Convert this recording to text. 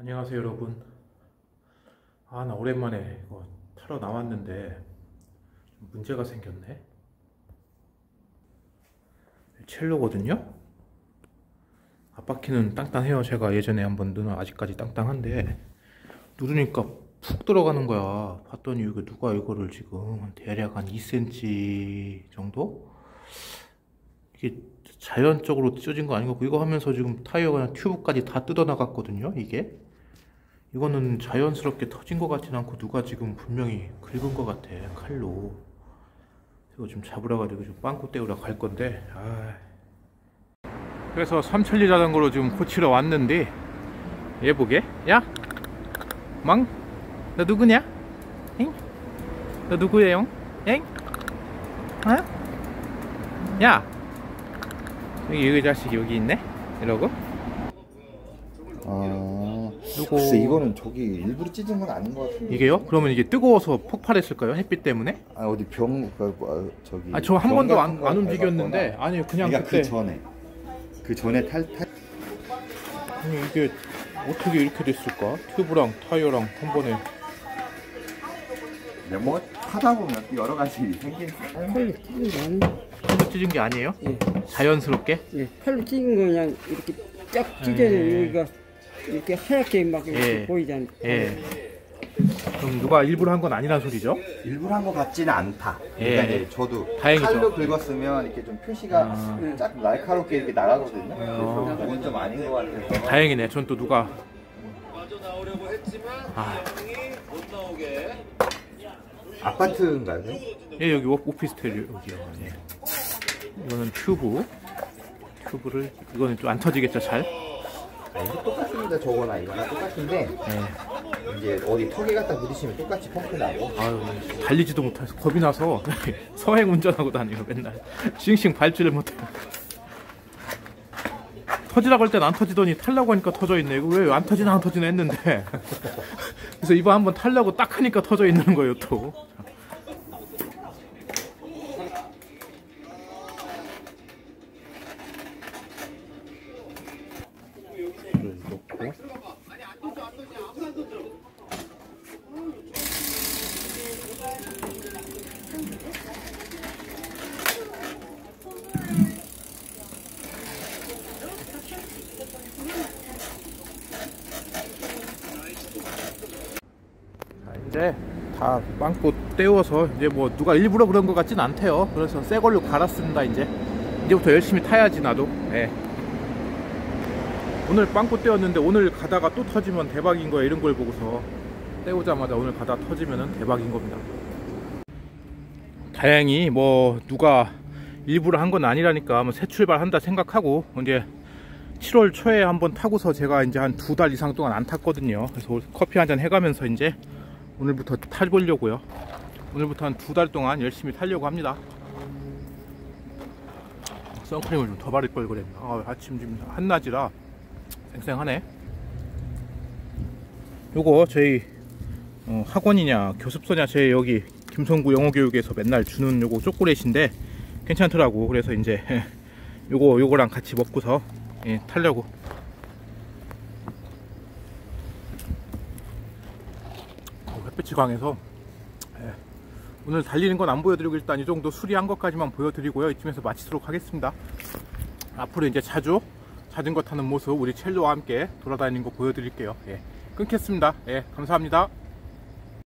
안녕하세요 여러분. 아 나 오랜만에 이거 타러 나왔는데 좀 문제가 생겼네. 첼로거든요? 앞바퀴는 땅땅해요 제가. 예전에 한번 누나 아직까지 땅땅한데. 누르니까 푹 들어가는 거야. 봤더니 이거 누가 이거를 지금 대략 한 2cm 정도? 이게 자연적으로 찢어진 거 아니고 이거 하면서 지금 타이어가 튜브까지 다 뜯어 나갔거든요 이게 이거는 자연스럽게 터진 것 같진 않고 누가 지금 분명히 긁은 것 같아 칼로 이거 좀 잡으러 가지고 좀 빵꾸 떼우러 갈 건데 아. 그래서 삼천리 자전거로 지금 고치러 왔는데 얘 보게 야 망? 너 누구냐? 엥? 너 누구예요? 엥? 어? 야 여기 여기 자식 여기 있네 이러고 아, 누구 글쎄 이거는 저기 일부러 찢은 건 아닌 것 같은데. 이게요? 그러면 이게 뜨거워서 폭발했을까요? 햇빛 때문에? 아 어디 병, 그, 뭐, 저기. 아 저한병 번도 안, 거안 움직였는데. 아니요 그냥 그러니까 그때 그 전에. 그 전에 탈, 탈. 아니 이게 어떻게 이렇게 됐을까? 튜브랑 타이어랑 한 번에 뭐 하다 보면 여러 가지 생긴. 팔로 찢은 거 칼로 찢은 게 아니에요? 예. 자연스럽게? 예, 팔로 찢은 거 그냥 이렇게 쫙 찢어져 예. 여기가 이렇게 하얗게 막 이렇게 예. 보이잖아요. 예 그럼 누가 일부러 한 건 아니란 소리죠? 일부러 한 것 같지는 않다. 예. 그러니까 이제 저도 다행이죠. 칼로 긁었으면 이렇게 좀 표시가 아. 쫙 날카롭게 이렇게 나가거든요. 어. 그래서 그건 좀 아닌 것 같아서. 다행이네 전 또 누가 아, 아파트인가요? 예 여기 오- 오피스텔 여기요 예. 이거는 튜브 튜브를 이거는 좀 안 터지겠죠 잘? 아, 이거 똑같습니다. 저거나 이거나 똑같은데 예. 이제 어디 턱에 갖다 부딪히면 똑같이 펑크 나고. 아유 달리지도 못해서 겁이 나서 서행 운전하고 다니고 맨날 싱싱 밟지를 못해 터지라고 할 땐 안 터지더니 탈라고 하니까 터져 있네 이거 왜 안 터지나 안 터지나 했는데 그래서 이번 한번 탈라고 딱 하니까 터져 있는 거예요 또 이제 다 빵꾸 떼워서 이제 뭐 누가 일부러 그런 것 같진 않대요. 그래서 새 걸로 갈았습니다. 이제 이제부터 열심히 타야지 나도. 예. 오늘 빵꾸 떼었는데 오늘 가다가 또 터지면 대박인 거야 이런 걸 보고서 떼우자마자 오늘 가다 터지면 대박인 겁니다. 다행히 뭐 누가 일부러 한 건 아니라니까 뭐 새 출발한다 생각하고 이제 7월 초에 한번 타고서 제가 이제 한 두 달 이상 동안 안 탔거든요. 그래서 커피 한 잔 해가면서 이제 오늘부터 타보려고요. 오늘부터 한 두 달 동안 열심히 타려고 합니다. 선크림을 좀 더 바를 걸 그랬나. 아, 아침 지금 한낮이라 쌩쌩하네. 요거 저희 어, 학원이냐 교습소냐 제 여기 김성구 영어교육에서 맨날 주는 요거 초콜릿인데 괜찮더라고. 그래서 이제 요거 요거랑 같이 먹고서 예, 타려고. 햇빛이 강해서 예, 오늘 달리는 건 안 보여드리고 일단 이 정도 수리한 것까지만 보여드리고요. 이쯤에서 마치도록 하겠습니다. 앞으로 이제 자주 자전거 타는 모습 우리 첼로와 함께 돌아다니는 거 보여드릴게요. 예, 끊겠습니다. 예, 감사합니다.